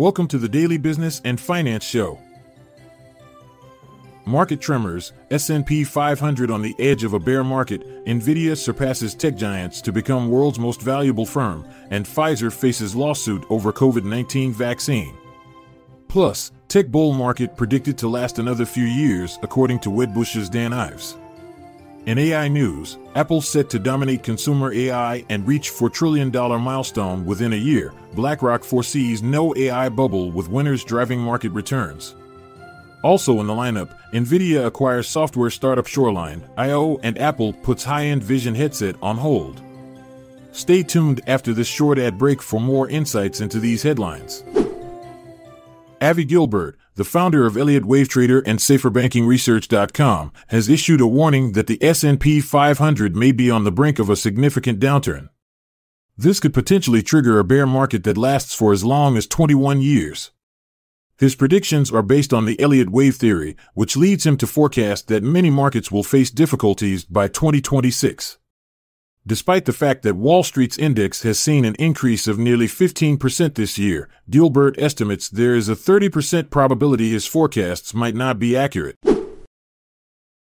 Welcome to the Daily Business and Finance Show. Market tremors, S&P 500 on the edge of a bear market, Nvidia surpasses tech giants to become world's most valuable firm, and Pfizer faces lawsuit over COVID-19 vaccine. Plus, tech bull market predicted to last another few years according to Wedbush's Dan Ives. In AI news, Apple set to dominate consumer AI and reach $4 trillion milestone within a year. BlackRock foresees no AI bubble with winners driving market returns. Also in the lineup, Nvidia acquires software startup Shoreline, IO, and Apple puts high-end vision headset on hold. Stay tuned after this short ad break for more insights into these headlines. Avi Gilburt, the founder of Elliott Wave Trader and SaferBankingResearch.com, has issued a warning that the S&P 500 may be on the brink of a significant downturn. This could potentially trigger a bear market that lasts for as long as 21 years. His predictions are based on the Elliott wave theory, which leads him to forecast that many markets will face difficulties by 2026. Despite the fact that Wall Street's index has seen an increase of nearly 15% this year, Gilburt estimates there is a 30% probability his forecasts might not be accurate.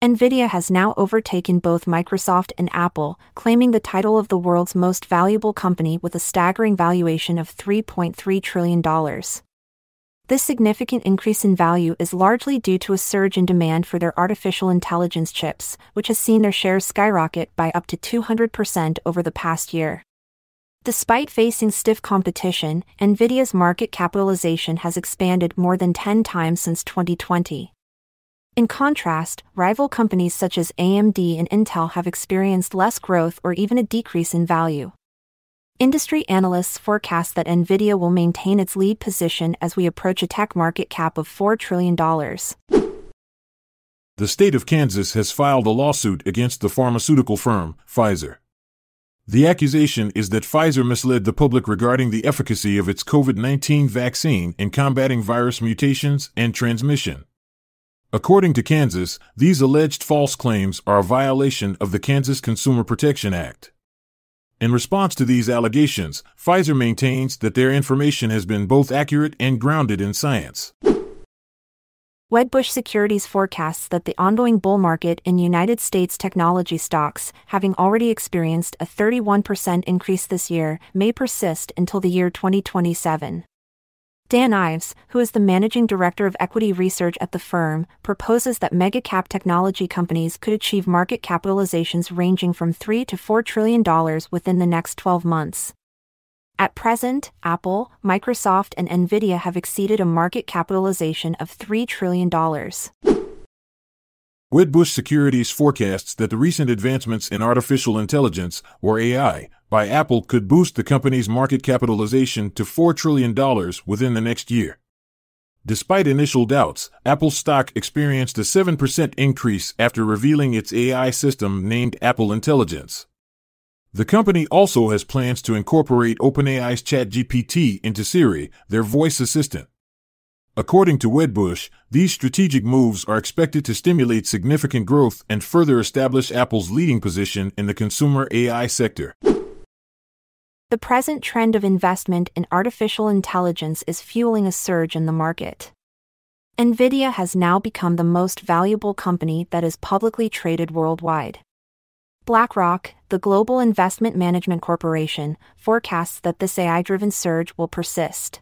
Nvidia has now overtaken both Microsoft and Apple, claiming the title of the world's most valuable company with a staggering valuation of $3.3 trillion. This significant increase in value is largely due to a surge in demand for their artificial intelligence chips, which has seen their shares skyrocket by up to 200% over the past year. Despite facing stiff competition, Nvidia's market capitalization has expanded more than 10 times since 2020. In contrast, rival companies such as AMD and Intel have experienced less growth or even a decrease in value. Industry analysts forecast that Nvidia will maintain its lead position as we approach a tech market cap of $4 trillion. The state of Kansas has filed a lawsuit against the pharmaceutical firm, Pfizer. The accusation is that Pfizer misled the public regarding the efficacy of its COVID 19 vaccine in combating virus mutations and transmission. According to Kansas, these alleged false claims are a violation of the Kansas Consumer Protection Act. In response to these allegations, Pfizer maintains that their information has been both accurate and grounded in science. Wedbush Securities forecasts that the ongoing bull market in United States technology stocks, having already experienced a 31% increase this year, may persist until the year 2027. Dan Ives, who is the managing director of equity research at the firm, proposes that mega-cap technology companies could achieve market capitalizations ranging from 3 to 4 trillion dollars within the next 12 months. At present, Apple, Microsoft, and Nvidia have exceeded a market capitalization of $3 trillion. Wedbush Securities forecasts that the recent advancements in artificial intelligence, or AI, by Apple could boost the company's market capitalization to $4 trillion within the next year. Despite initial doubts, Apple stock experienced a 7% increase after revealing its AI system named Apple Intelligence. The company also has plans to incorporate OpenAI's ChatGPT into Siri, their voice assistant. According to Wedbush, these strategic moves are expected to stimulate significant growth and further establish Apple's leading position in the consumer AI sector. The present trend of investment in artificial intelligence is fueling a surge in the market. Nvidia has now become the most valuable company that is publicly traded worldwide. BlackRock, the global investment management corporation, forecasts that this AI driven surge will persist.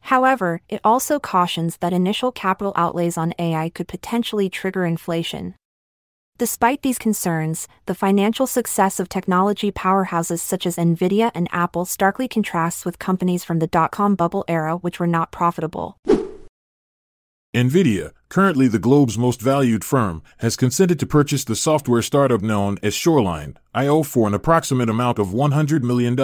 However, it also cautions that initial capital outlays on AI could potentially trigger inflation. Despite these concerns, the financial success of technology powerhouses such as Nvidia and Apple starkly contrasts with companies from the dot com bubble era which were not profitable. Nvidia, currently the globe's most valued firm, has consented to purchase the software startup known as Shoreline, IO for an approximate amount of $100 million.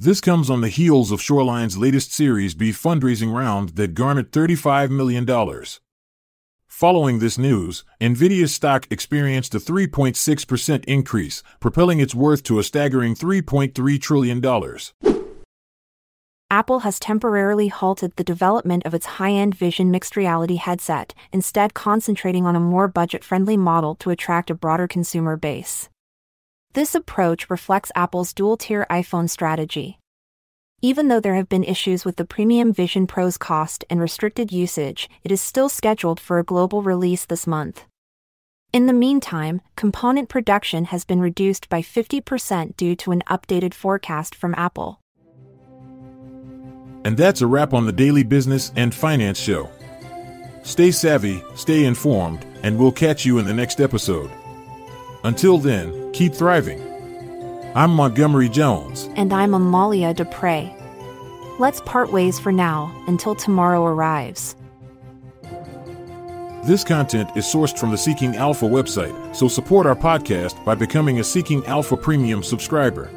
This comes on the heels of Shoreline's latest Series B fundraising round that garnered $35 million. Following this news, Nvidia's stock experienced a 3.6% increase, propelling its worth to a staggering $3.3 trillion. Apple has temporarily halted the development of its high end Vision mixed reality headset, instead, concentrating on a more budget friendly model to attract a broader consumer base. This approach reflects Apple's dual tier iPhone strategy. Even though there have been issues with the Premium Vision Pro's cost and restricted usage, it is still scheduled for a global release this month. In the meantime, component production has been reduced by 50% due to an updated forecast from Apple. And that's a wrap on the Daily Business and Finance Show. Stay savvy, stay informed, and we'll catch you in the next episode. Until then, keep thriving. I'm Montgomery Jones. And I'm Amalia Dupre. Let's part ways for now until tomorrow arrives. This content is sourced from the Seeking Alpha website, so support our podcast by becoming a Seeking Alpha Premium subscriber.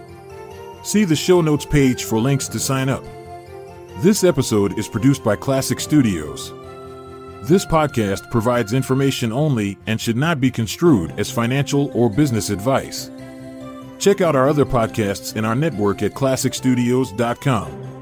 See the show notes page for links to sign up. This episode is produced by Klassic Studios. This podcast provides information only and should not be construed as financial or business advice. Check out our other podcasts in our network at klassicstudios.com.